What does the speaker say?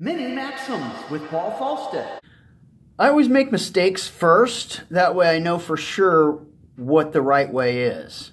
Mini Maxims with Paul Falstad. I always make mistakes first. That way I know for sure what the right way is.